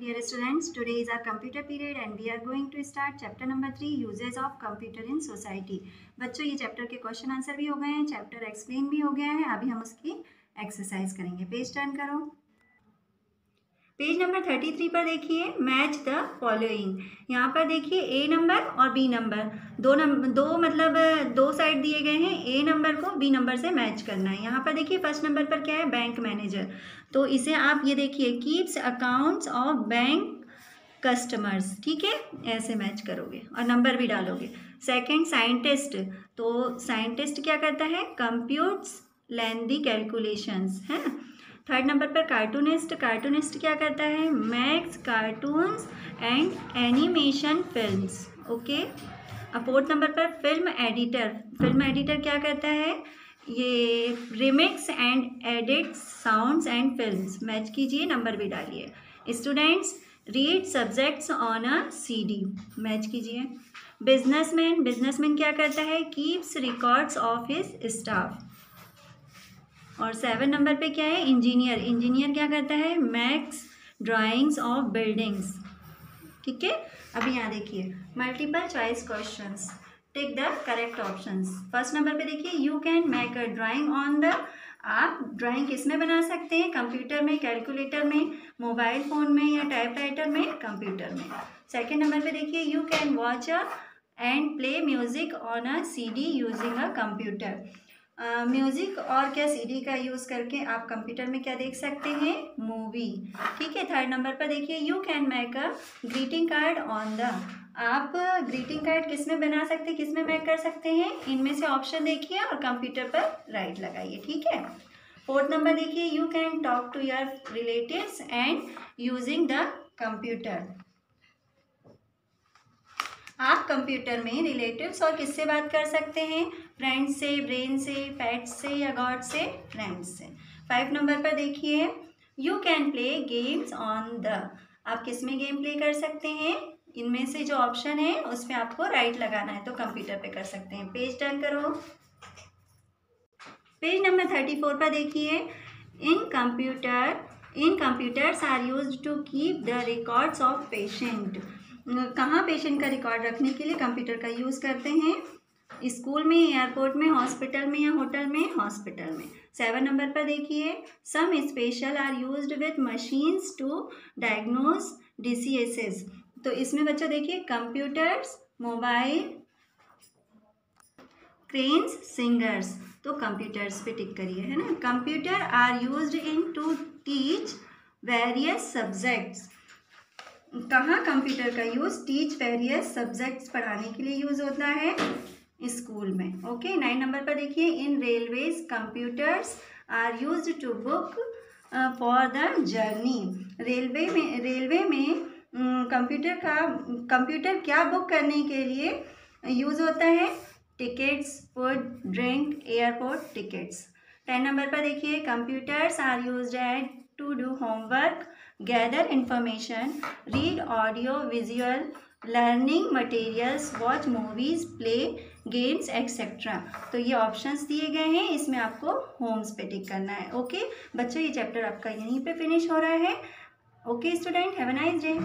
dear students today is our computer period and we are going to start chapter number three uses of computer in society बच्चों ये chapter के question answer भी हो गए हैं chapter explain भी हो गया है अभी हम उसकी exercise करेंगे Page turn करो पेज नंबर थर्टी थ्री पर देखिए मैच द फॉलोइंग यहाँ पर देखिए ए नंबर और बी नंबर दो नंबर दो मतलब दो साइड दिए गए हैं ए नंबर को बी नंबर से मैच करना है. यहाँ पर देखिए फ़र्स्ट नंबर पर क्या है? बैंक मैनेजर तो इसे आप ये देखिए keeps accounts of bank customers ठीक है? ऐसे मैच करोगे और नंबर भी डालोगे. सेकंड साइंटिस्ट तो साइंटिस्ट क्या करता है? कंप्यूट्स लेंदी कैलकुलेशंस है थर्ड नंबर पर कार्टूनिस्ट कार्टूनिस्ट क्या करता है? Makes cartoons and animation films okay अब फोर्थ नंबर पर फ़िल्म एडिटर फ़िल्म एडिटर क्या करता है? ये remix and edit sounds and films match कीजिए नंबर भी डालिए। Students read subjects on a CD match कीजिए। बिजनेसमैन बिजनेसमैन क्या करता है? Keeps records of his staff और सेवन नंबर पे क्या है? इंजीनियर इंजीनियर क्या करता है? मैक्स ड्राइंग्स ऑफ़ बिल्डिंग्स ठीक है? अभी यहाँ देखिए. Multiple choice questions take the correct options first number पे देखिए. You can make a drawing on the आप ड्राइंग किसमें बना सकते हैं? कंप्यूटर में कैलकुलेटर में मोबाइल फ़ोन में या टाइपराइटर में? कंप्यूटर में. सेकेंड नंबर पे देखिए. You can watch a and play music on a C D using a computer music और क्या सीडी का यूज़ करके आप कंप्यूटर में क्या देख सकते हैं? मूवी। ठीक है, थर्ड नंबर पर देखिए you can make a greeting card on the आप ग्रीटिंग कार्ड किसमें बना सकते हैं किसमें मेक कर सकते हैं? इनमें से ऑप्शन देखिए और कंप्यूटर पर राइट लगाइए, ठीक है? फोर्थ नंबर देखिए you can talk to your relatives and using the computer आप कंप्यूटर में रिलेटिव्स और किससे बात कर सकते हैं? फ्रेंड्स से ब्रेन से पैट्स से या गॉड से फ्रेंड्स से। फाइव नंबर पर देखिए। You can play games on the आप किसमें गेम प्ले कर सकते हैं? इनमें से जो ऑप्शन है, उस पर आपको राइट लगाना है तो कंप्यूटर पे कर सकते हैं। पेज टर्न करो। पेज नंबर थर्टी फोर पर देखिए। In computer in computers are use to keep the records of patient कहाँ पेशेंट का रिकॉर्ड रखने के लिए कंप्यूटर का यूज़ करते हैं? स्कूल में, एयरपोर्ट में, हॉस्पिटल में या होटल में? हॉस्पिटल में। सेवन नंबर पर देखिए। Some special are used with machines to diagnose diseases तो इसमें बच्चों देखिए कंप्यूटर्स मोबाइल क्रेन्स सिंगर्स तो कंप्यूटर्स पे टिक करिए, है ना? Computer are used in to teach various subjects कहाँ कंप्यूटर का यूज़ टीच वेरियस सब्जेक्ट्स पढ़ाने के लिए यूज़ होता है। स्कूल में ओके नाइन नंबर पर देखिए in railways computers are use to book for the journey railway में रेलवे में कंप्यूटर का कंप्यूटर क्या बुक करने के लिए यूज़ होता है? Tickets food drink airport tickets ten number पर देखिए computers are use at to do homework gather information read audio visual learning materials watch movies play games etcetera तो ये ऑप्शंस दिए गए हैं, इसमें आपको होम्स पे टिक करना है ओके बच्चों, ये चैप्टर आपका यहीं पे फिनिश हो रहा है। Okay student have a nice day